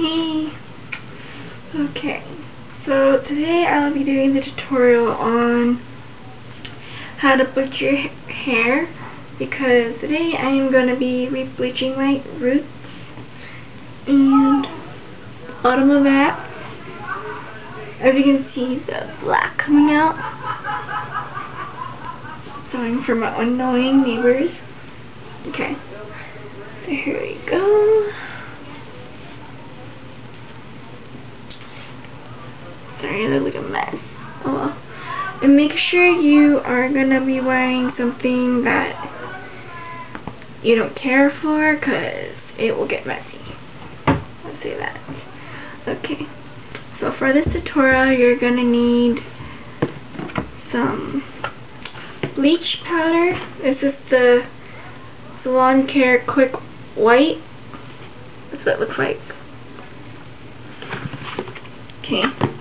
Hey. Okay. So today I'll be doing the tutorial on how to bleach your hair because today I am going to be re-bleaching my roots and bottom of that as you can see the black coming out sorry for my annoying neighbors okay so here we go that looks like a mess oh well and make sure you are going to be wearing something that you don't care for because it will get messy. Let's say that. Okay. So for this tutorial you're going to need some bleach powder. This is the Salon Care Quick White. That's what it looks like. Okay.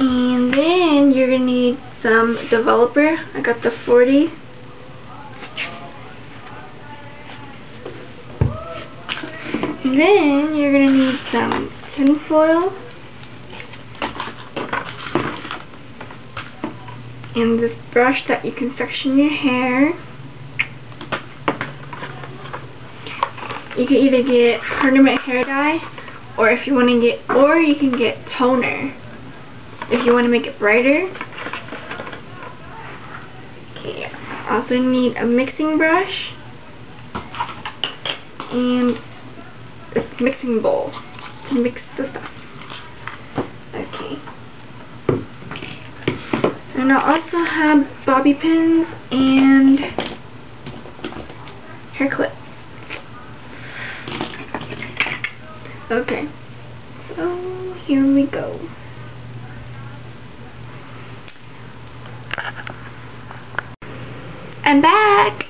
And then you're going to need some developer. I got the 40. And then you're going to need some tinfoil. And this brush that you can section your hair. You can either get permanent hair dye or if you want to get or you can get toner if you want to make it brighter. Okay, also need a mixing brush and a mixing bowl to mix the stuff. Okay. And I also have bobby pins and hair clips. Okay, so here we go. I'm back!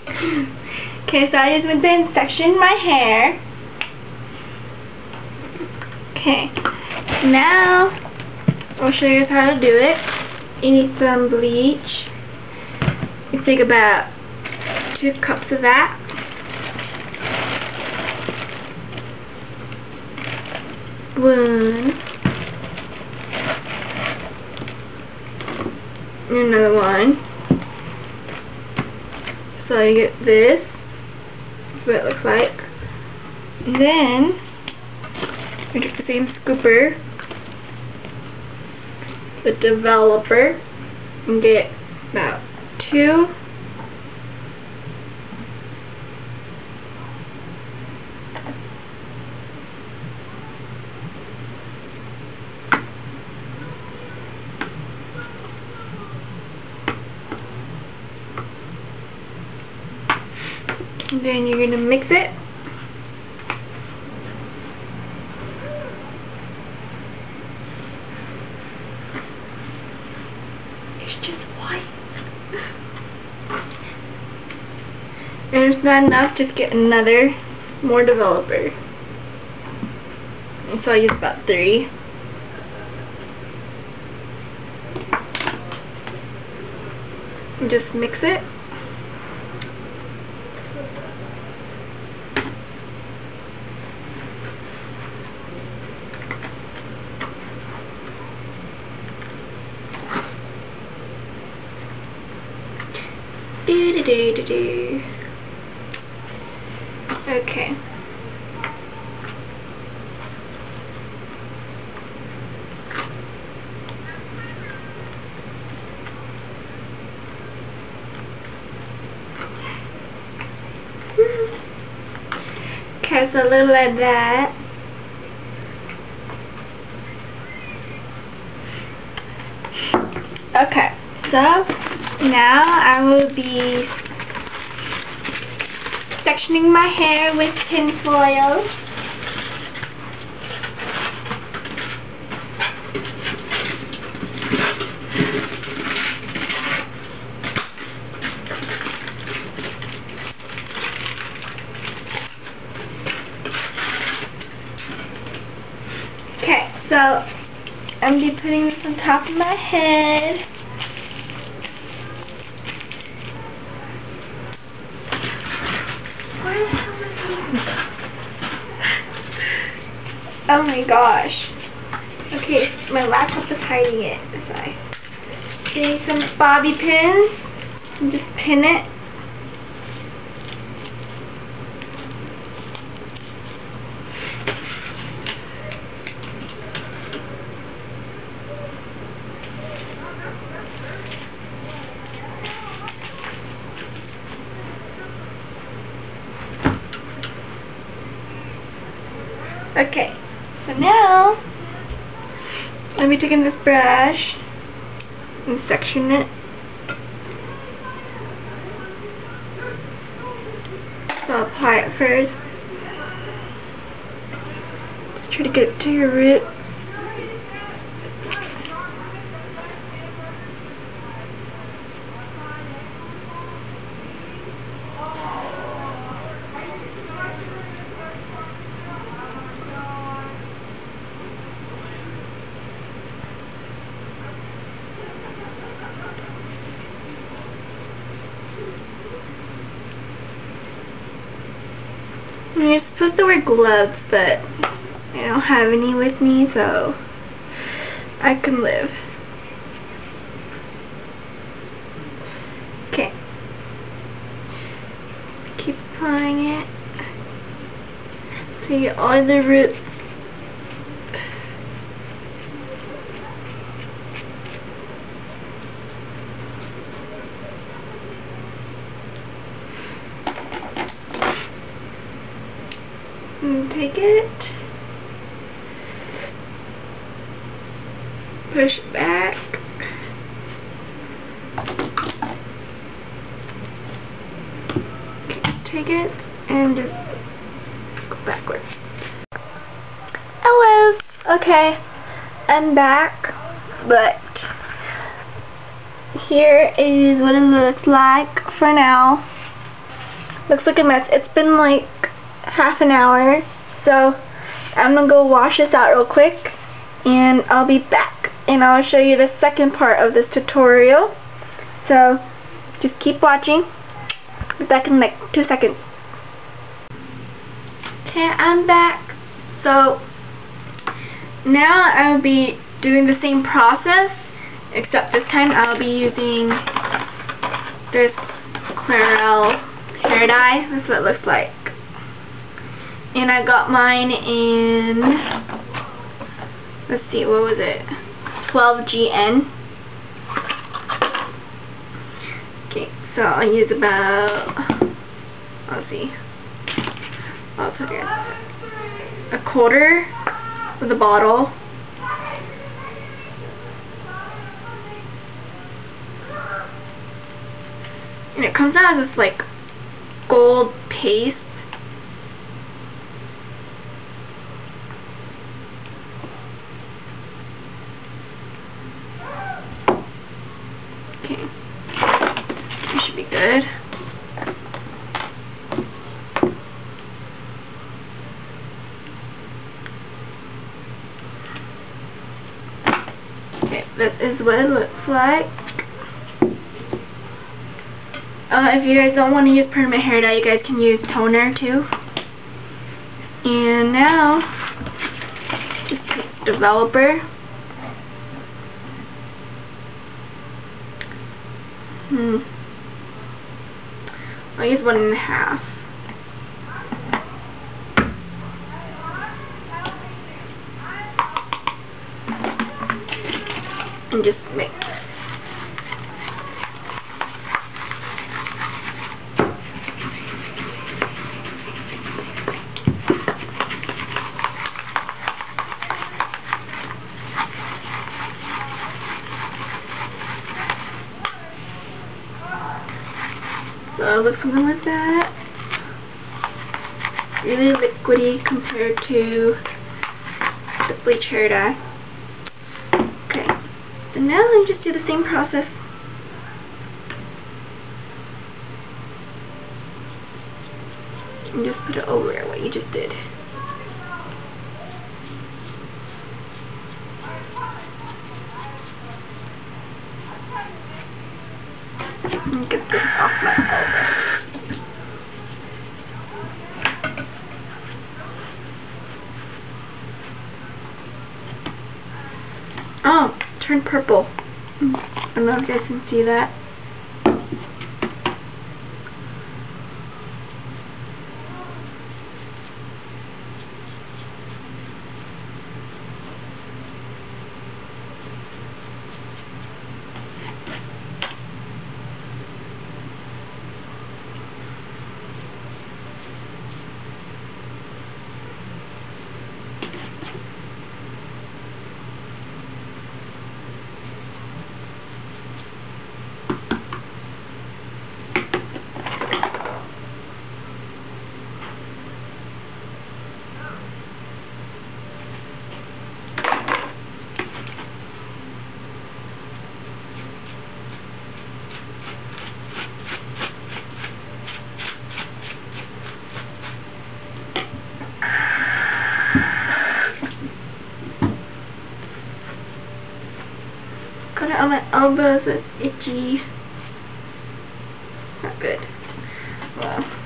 Okay, so I just went and sectioned my hair. Okay, now I'll show you how to do it. You need some bleach. You take about two cups of that. One. Another one. So you get this. What it looks like. And then I get the same scooper, the developer, and get about two. And then you're going to mix it. It's just white. And it's not enough, just get another, more developer. And so I use about three. And just mix it. Do do do. Okay. Okay, so a little like that. Okay, so now I will be sectioning my hair with tinfoil. Okay, so I'm going to be putting this on top of my head. Where the hell is Oh my gosh. Okay, my laptop is hiding it. I getting some bobby pins and just pin it. Okay, so now, take this brush and section it. So apply it first. Try to get to your root. You're supposed to wear gloves, but I don't have any with me, so I can live. Okay. Keep applying it. Get all the roots. And take it. Push back. Take it and go backwards. Hello. Okay, I'm back, but here is what it looks like for now. Looks like a mess. It's been like half an hour, so I'm gonna go wash this out real quick, and I'll be back, and I'll show you the second part of this tutorial. So just keep watching. Be back in like two seconds. Okay, I'm back. So now I'll be doing the same process, except this time I'll be using this Clairol hair dye. That's what it looks like. And I got mine in, let's see, what was it? 12GN. Okay, so I'll use about, let's see, I'll it, a quarter of the bottle. And it comes out as this like gold paste. Okay. It should be good. Okay, this is what it looks like. Uh, if you guys don't want to use permanent hair dye, you guys can use toner too. And now, developer. Hmm. I'll use one and a half. Just mix. So it looks something like that. Really liquidy compared to the bleach hair dye. So now me just do the same process. And just put it over what you just did. And get this off my elbow. Oh, turned purple. Mm. I don't know if you guys can see that. Got it on my elbows, it's itchy. Not good. Well.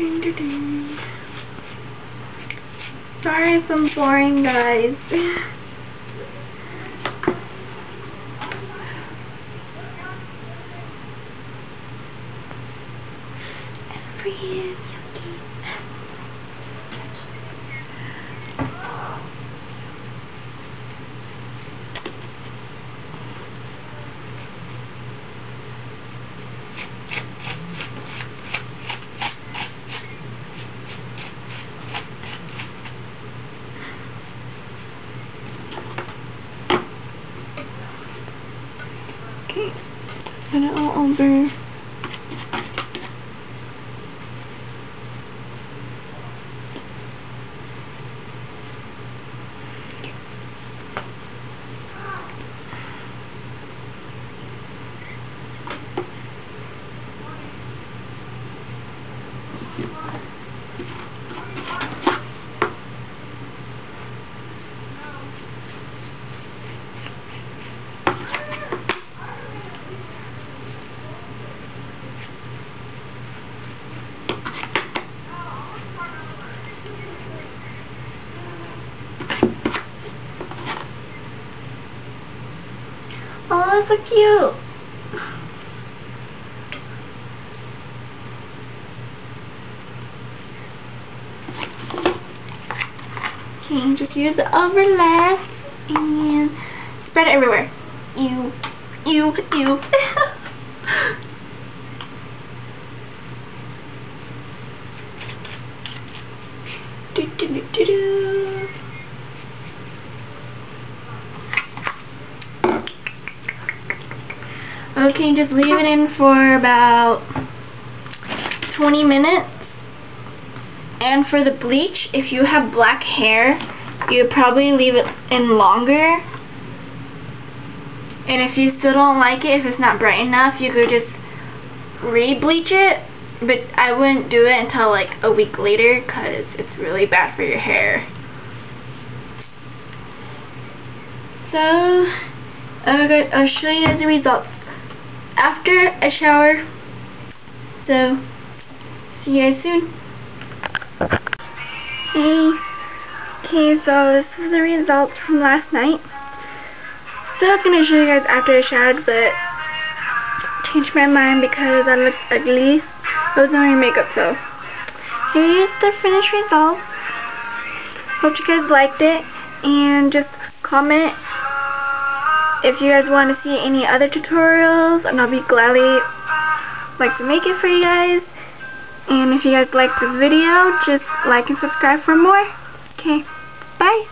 Dun, dun, dun. Sorry if I'm boring, guys. Breathe, Yogi. Okay, put it all over. Oh, that's so cute. Okay, just use the overlap and spread it everywhere. You, you, you. do, do, do, do, do. Okay, just leave it in for about 20 minutes. And for the bleach, if you have black hair, you would probably leave it in longer. And if you still don't like it, if it's not bright enough, you could just re-bleach it. But I wouldn't do it until like a week later because it's really bad for your hair. So, I'll show you guys the results after a shower. So, see you guys soon. Hey. Okay, so this is the results from last night. Still gonna show you guys after I showered, but changed my mind because I looked ugly. I was wearing makeup, so here's the finished results. Hope you guys liked it, and just comment if you guys want to see any other tutorials, and I'll be gladly like to make it for you guys. And if you guys like this video, just like and subscribe for more. Okay, bye.